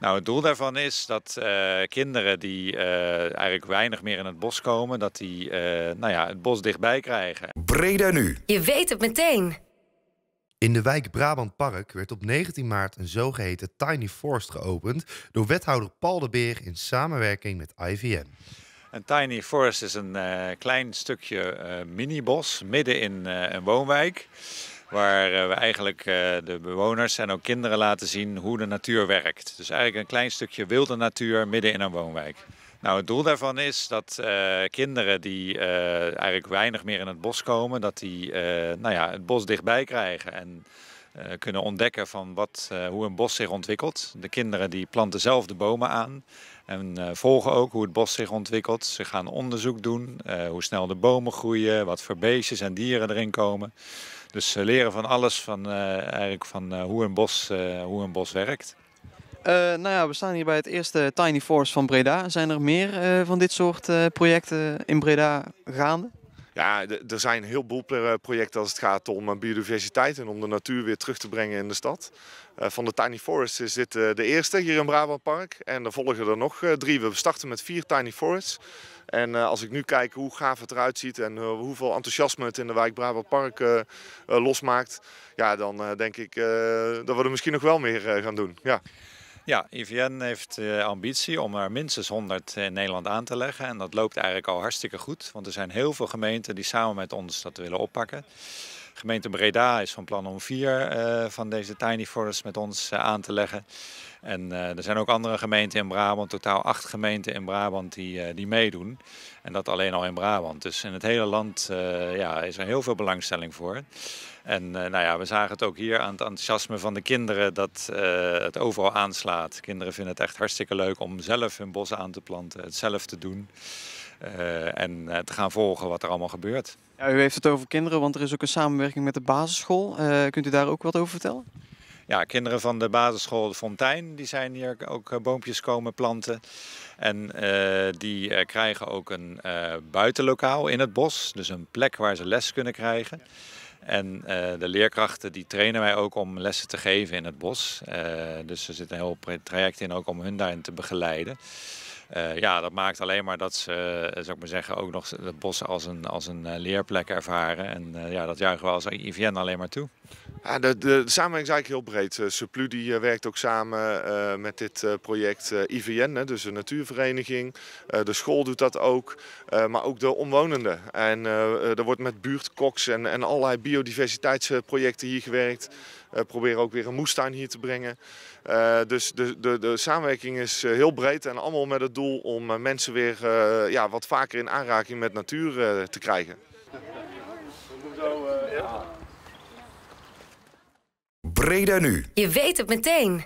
Nou, het doel daarvan is dat uh, kinderen die uh, eigenlijk weinig meer in het bos komen, dat die uh, nou ja, het bos dichtbij krijgen. Breda nu. Je weet het meteen. In de wijk Brabant Park werd op 19 maart een zogeheten Tiny Forest geopend door wethouder Paul de Beer in samenwerking met IVN. Een tiny forest is een uh, klein stukje uh, minibos midden in uh, een woonwijk. Waar we eigenlijk de bewoners en ook kinderen laten zien hoe de natuur werkt. Dus eigenlijk een klein stukje wilde natuur midden in een woonwijk. Nou, het doel daarvan is dat kinderen die eigenlijk weinig meer in het bos komen, dat die nou ja, het bos dichtbij krijgen. En kunnen ontdekken van wat, hoe een bos zich ontwikkelt. De kinderen die planten zelf de bomen aan en volgen ook hoe het bos zich ontwikkelt. Ze gaan onderzoek doen, hoe snel de bomen groeien, wat voor beestjes en dieren erin komen. Dus ze leren van alles van, eigenlijk van hoe, een bos, hoe een bos werkt. nou ja, we staan hier bij het eerste Tiny Forest van Breda. Zijn er meer van dit soort projecten in Breda gaande? Ja, er zijn een heleboel projecten als het gaat om biodiversiteit en om de natuur weer terug te brengen in de stad. Van de Tiny Forests is dit de eerste hier in Brabant Park. En er volgen er nog drie. We starten met vier Tiny Forests. En als ik nu kijk hoe gaaf het eruit ziet en hoeveel enthousiasme het in de wijk Brabant Park losmaakt, ja, dan denk ik dat we er misschien nog wel meer gaan doen. Ja. Ja, IVN heeft de ambitie om er minstens 100 in Nederland aan te leggen. En dat loopt eigenlijk al hartstikke goed, want er zijn heel veel gemeenten die samen met ons dat willen oppakken. Gemeente Breda is van plan om vier uh, van deze tiny forests met ons uh, aan te leggen. En uh, er zijn ook andere gemeenten in Brabant, totaal acht gemeenten in Brabant die, die meedoen. En dat alleen al in Brabant. Dus in het hele land ja, is er heel veel belangstelling voor. En nou ja, we zagen het ook hier aan het enthousiasme van de kinderen dat het overal aanslaat. Kinderen vinden het echt hartstikke leuk om zelf hun bos aan te planten, het zelf te doen. En te gaan volgen wat er allemaal gebeurt. Ja, u heeft het over kinderen, want er is ook een samenwerking met de basisschool. Uh, kunt u daar ook wat over vertellen? Ja, kinderen van de basisschool de Fontijn die zijn hier ook boompjes komen planten. En uh, die krijgen ook een buitenlokaal in het bos, dus een plek waar ze les kunnen krijgen. En de leerkrachten die trainen wij ook om lessen te geven in het bos. dus er zit een heel traject in ook om hun daarin te begeleiden. Uh, ja, dat maakt alleen maar dat ze, uh, zou ik maar zeggen, ook nog het bos als een, als een uh, leerplek ervaren. En ja, dat juichen we als IVN alleen maar toe. Ja, de, de, de samenwerking is eigenlijk heel breed. Uh, Suplu die werkt ook samen met dit project IVN, hè, dus een natuurvereniging. de school doet dat ook, maar ook de omwonenden. En er wordt met buurtkoks en, en allerlei biodiversiteitsprojecten hier gewerkt. Uh, proberen ook weer een moestuin hier te brengen. Uh, dus de, de, de samenwerking is uh, heel breed en allemaal met het doel om mensen weer ja, wat vaker in aanraking met natuur te krijgen. Breda nu. Je weet het meteen.